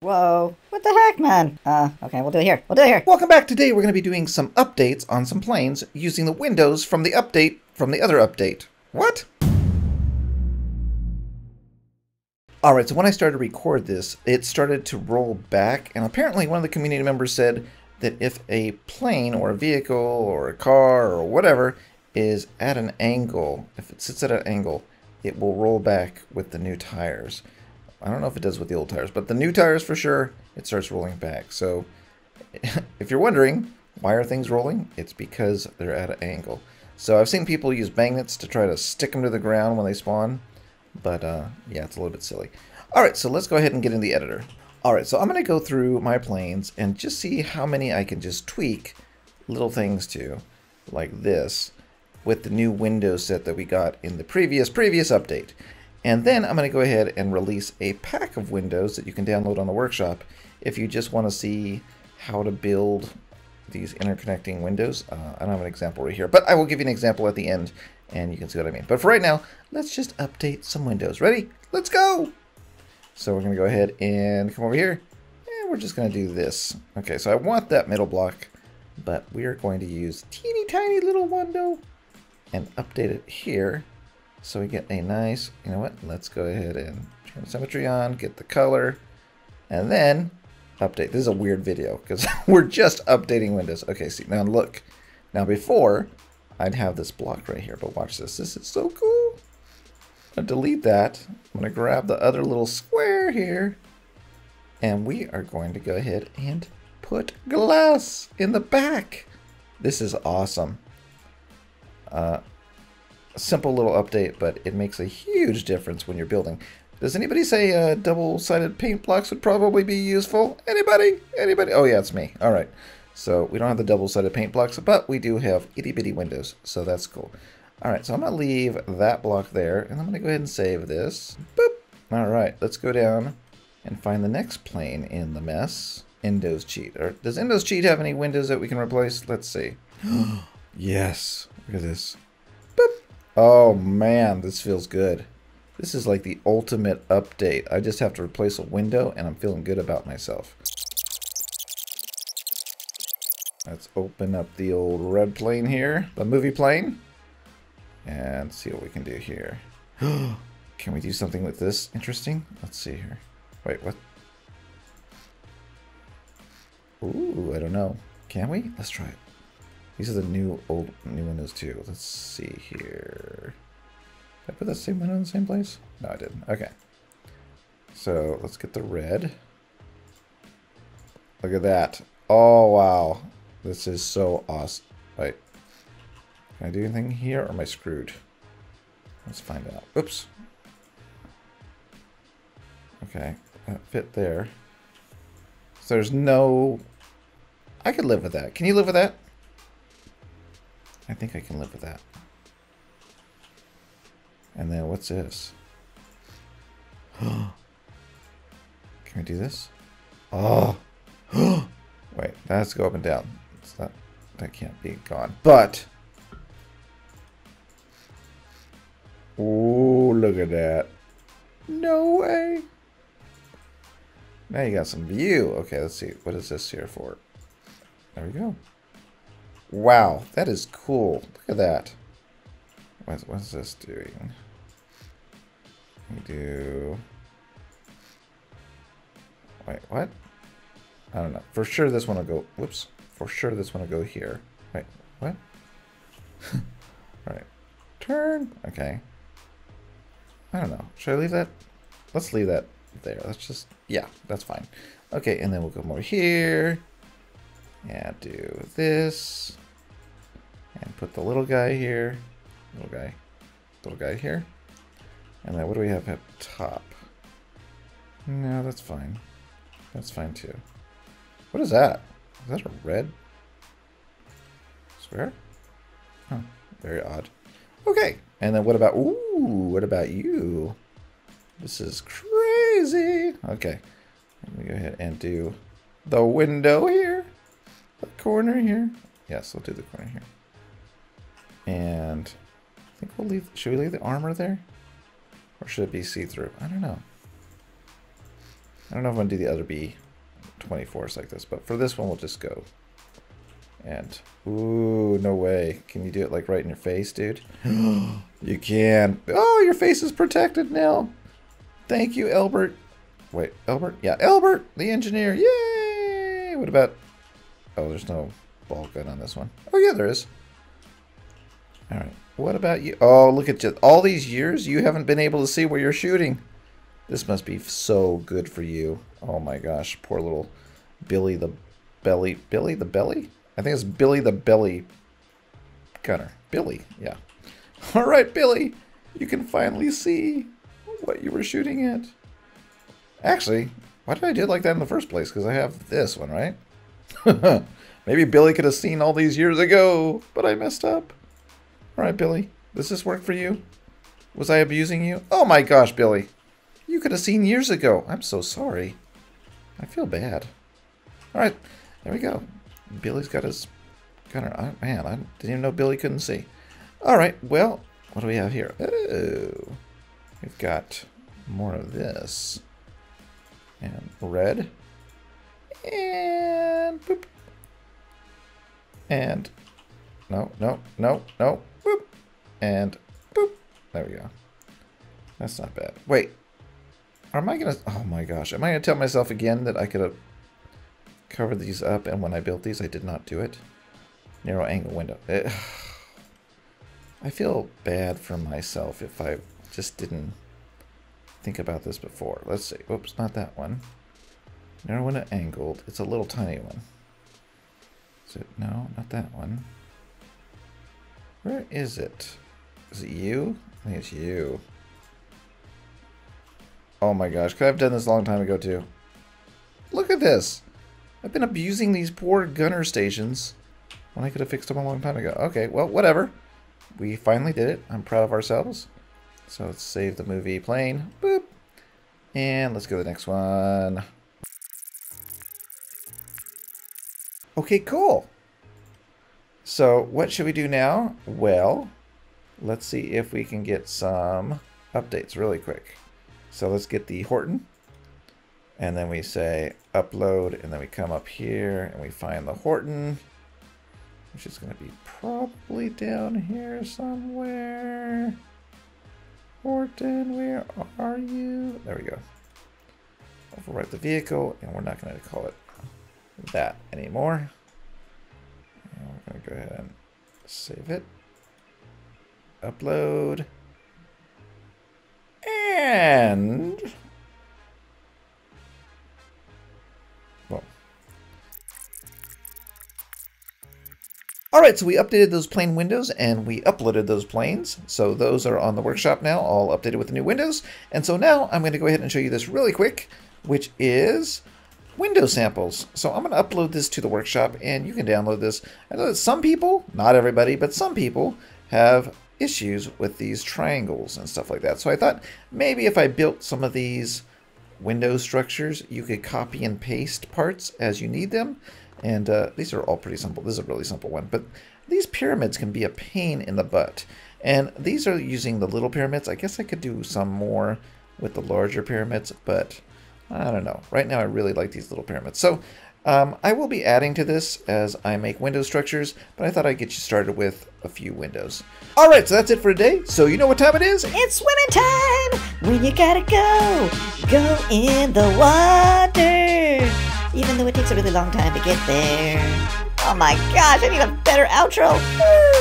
Whoa, what the heck, man? Uh, okay, we'll do it here. We'll do it here. Welcome back. Today we're going to be doing some updates on some planes using the windows from the update from the other update. What? Alright, so when I started to record this, it started to roll back, and apparently one of the community members said that if a plane or a vehicle or a car or whatever is at an angle, if it sits at an angle, it will roll back with the new tires. I don't know if it does with the old tires, but the new tires for sure, it starts rolling back. So if you're wondering, why are things rolling? It's because they're at an angle. So I've seen people use magnets to try to stick them to the ground when they spawn, but uh, yeah, it's a little bit silly. All right, so let's go ahead and get in the editor. All right, so I'm going to go through my planes and just see how many I can just tweak little things to, like this, with the new window set that we got in the previous, previous update. And then I'm going to go ahead and release a pack of windows that you can download on the workshop if you just want to see how to build these interconnecting windows. Uh, I don't have an example right here, but I will give you an example at the end and you can see what I mean. But for right now, let's just update some windows. Ready? Let's go! So we're going to go ahead and come over here and we're just going to do this. Okay, so I want that middle block, but we are going to use teeny tiny little window and update it here so we get a nice, you know what, let's go ahead and turn symmetry on, get the color, and then update. This is a weird video because we're just updating Windows. Okay, see, now look. Now before, I'd have this block right here, but watch this. This is so cool. i delete that. I'm going to grab the other little square here, and we are going to go ahead and put glass in the back. This is awesome. Uh, simple little update, but it makes a huge difference when you're building. Does anybody say uh, double-sided paint blocks would probably be useful? Anybody? Anybody? Oh yeah, it's me. All right. So we don't have the double-sided paint blocks, but we do have itty-bitty windows, so that's cool. All right, so I'm going to leave that block there, and I'm going to go ahead and save this. Boop. All right, let's go down and find the next plane in the mess. Endo's cheat. Or does Endo's cheat have any windows that we can replace? Let's see. yes. Look at this. Oh man, this feels good. This is like the ultimate update. I just have to replace a window and I'm feeling good about myself. Let's open up the old red plane here, the movie plane, and see what we can do here. can we do something with this interesting? Let's see here. Wait, what? Ooh, I don't know. Can we? Let's try it. These are the new old new windows too. Let's see here. Did I put that same window in the same place? No, I didn't. Okay. So let's get the red. Look at that. Oh, wow. This is so awesome. Wait. Can I do anything here or am I screwed? Let's find out. Oops. Okay. That fit there. So there's no... I could live with that. Can you live with that? I think I can live with that. And then what's this? can we do this? Oh. Wait, that has to go up and down. It's not, that can't be gone. But. Oh, look at that. No way. Now you got some view. Okay, let's see. What is this here for? There we go. Wow, that is cool. Look at that. What's, what's this doing? We do... Wait, what? I don't know. For sure this one will go... Whoops. For sure this one will go here. Wait, what? Alright. Turn. Okay. I don't know. Should I leave that? Let's leave that there. Let's just... Yeah, that's fine. Okay, and then we'll come over here. And do this. And put the little guy here. Little guy. Little guy here. And then what do we have at top? No, that's fine. That's fine too. What is that? Is that a red square? Huh. Very odd. Okay. And then what about... Ooh, what about you? This is crazy. Okay. Let me go ahead and do the window here. The corner here. Yes, we'll do the corner here. And I think we'll leave, should we leave the armor there? Or should it be see-through? I don't know. I don't know if I'm to do the other B24s like this, but for this one, we'll just go. And, ooh, no way. Can you do it like right in your face, dude? you can. Oh, your face is protected now. Thank you, Albert. Wait, Albert? Yeah, Albert, the engineer. Yay! What about... Oh, there's no ball gun on this one. Oh, yeah, there is. All right. What about you? Oh, look at you. All these years, you haven't been able to see where you're shooting. This must be so good for you. Oh, my gosh. Poor little Billy the Belly. Billy the Belly? I think it's Billy the Belly Gunner. Billy, yeah. All right, Billy. You can finally see what you were shooting at. Actually, why did I do it like that in the first place? Because I have this one, right? Maybe Billy could have seen all these years ago, but I messed up. All right, Billy. Does this work for you? Was I abusing you? Oh my gosh, Billy. You could have seen years ago. I'm so sorry. I feel bad. All right, there we go. Billy's got his gunner. Oh, uh, man, I didn't even know Billy couldn't see. All right, well, what do we have here? Oh, we've got more of this. And red. And boop. And no, no, no, no, boop. And boop. There we go. That's not bad. Wait. Am I gonna... Oh my gosh. Am I gonna tell myself again that I could have covered these up and when I built these I did not do it? Narrow angle window. Eh, it, I feel bad for myself if I just didn't think about this before. Let's see. Oops, not that one. Narrow window angled. It's a little tiny one. Is it? No, not that one. Where is it? Is it you? I think it's you. Oh my gosh, could I have done this a long time ago too? Look at this! I've been abusing these poor gunner stations when I could have fixed them a long time ago. Okay, well, whatever. We finally did it. I'm proud of ourselves. So let's save the movie plane. Boop. And let's go to the next one. Okay, cool. So what should we do now? Well, let's see if we can get some updates really quick. So let's get the Horton. And then we say upload, and then we come up here and we find the Horton, which is going to be probably down here somewhere. Horton, where are you? There we go. Overwrite the vehicle, and we're not going to call it that anymore. We're going to go ahead and save it. Upload. And... Well. Alright, so we updated those plane windows and we uploaded those planes. So those are on the workshop now, all updated with the new windows. And so now I'm going to go ahead and show you this really quick, which is window samples. So I'm going to upload this to the workshop and you can download this. I know that some people, not everybody, but some people have issues with these triangles and stuff like that. So I thought maybe if I built some of these window structures, you could copy and paste parts as you need them. And uh, these are all pretty simple. This is a really simple one. But these pyramids can be a pain in the butt. And these are using the little pyramids. I guess I could do some more with the larger pyramids, but I don't know. Right now I really like these little pyramids. So um, I will be adding to this as I make window structures, but I thought I'd get you started with a few windows. All right, so that's it for today. So you know what time it is? It's swimming time when you gotta go. Go in the water. Even though it takes a really long time to get there. Oh my gosh, I need a better outro.